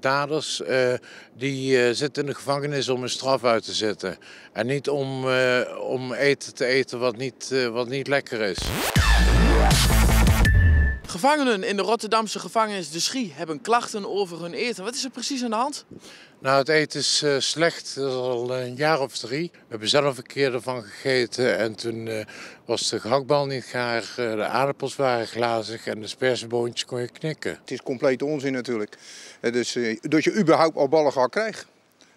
Daders uh, die uh, zitten in de gevangenis om een straf uit te zetten. En niet om, uh, om eten te eten wat niet, wat niet lekker is. Gevangenen in de Rotterdamse gevangenis De Schie hebben klachten over hun eten. Wat is er precies aan de hand? Nou, het eten is uh, slecht. Dat is al een jaar of drie. We hebben zelf een keer ervan gegeten en toen uh, was de gehaktbal niet gaar, uh, de aardappels waren glazig en de spersenboontjes kon je knikken. Het is complete onzin natuurlijk. dus dat je überhaupt al ballen krijgt.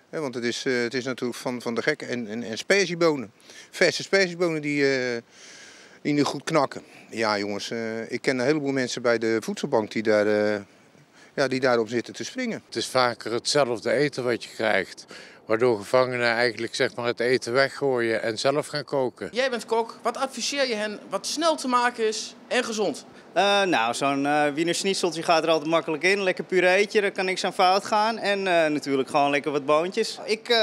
want het is, het is natuurlijk van, van de gekke en, en, en sperziebonen. Verse sperziebonen die die nu goed knakken. Ja jongens, uh, ik ken een heleboel mensen bij de voedselbank die, daar, uh, ja, die daarop zitten te springen. Het is vaker hetzelfde eten wat je krijgt. Waardoor gevangenen eigenlijk zeg maar, het eten weggooien en zelf gaan koken. Jij bent kok. Wat adviseer je hen wat snel te maken is en gezond? Uh, nou, zo'n uh, Wiener Schnitzeltje gaat er altijd makkelijk in. Lekker pureetje, daar kan niks aan fout gaan. En uh, natuurlijk gewoon lekker wat boontjes. Ik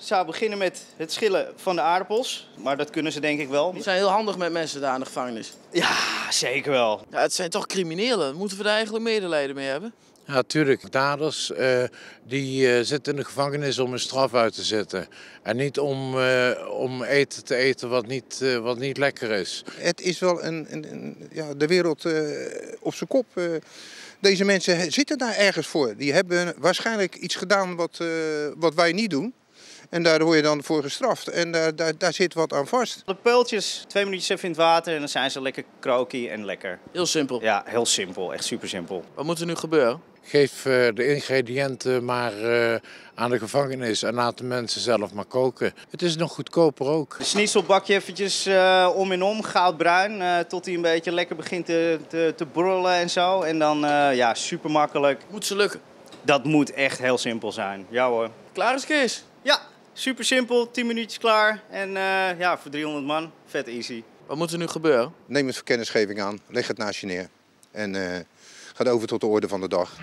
zou beginnen met het schillen van de aardappels. Maar dat kunnen ze denk ik wel. Die zijn heel handig met mensen daar in de gevangenis. Ja, zeker wel. Ja, het zijn toch criminelen. Moeten we daar eigenlijk medelijden mee hebben? Ja, natuurlijk. Daders uh, die uh, zitten in de gevangenis om een straf uit te zetten. En niet om, uh, om eten te eten wat niet, wat niet lekker is. Het is wel een, een, een ja, de wereld op zijn kop. Deze mensen zitten daar ergens voor. Die hebben waarschijnlijk iets gedaan wat, wat wij niet doen. En daar word je dan voor gestraft. En daar, daar, daar zit wat aan vast. De peultjes, twee minuutjes even in het water en dan zijn ze lekker kroky en lekker. Heel simpel? Ja, heel simpel. Echt super simpel. Wat moet er nu gebeuren? Geef uh, de ingrediënten maar uh, aan de gevangenis en laat de mensen zelf maar koken. Het is nog goedkoper ook. De schnitzel bak je eventjes uh, om en om, goudbruin, tot hij een beetje lekker begint te, te, te brullen en zo. En dan, ja, super makkelijk. Moet ze lukken? Dat moet echt heel simpel zijn. Ja hoor. Klaar is Kees? Ja, super simpel, 10 minuutjes klaar. En ja, voor 300 man, vet easy. Wat moet er nu gebeuren? Neem het voor kennisgeving aan, leg het naast je neer. En gaat over tot de orde van de dag.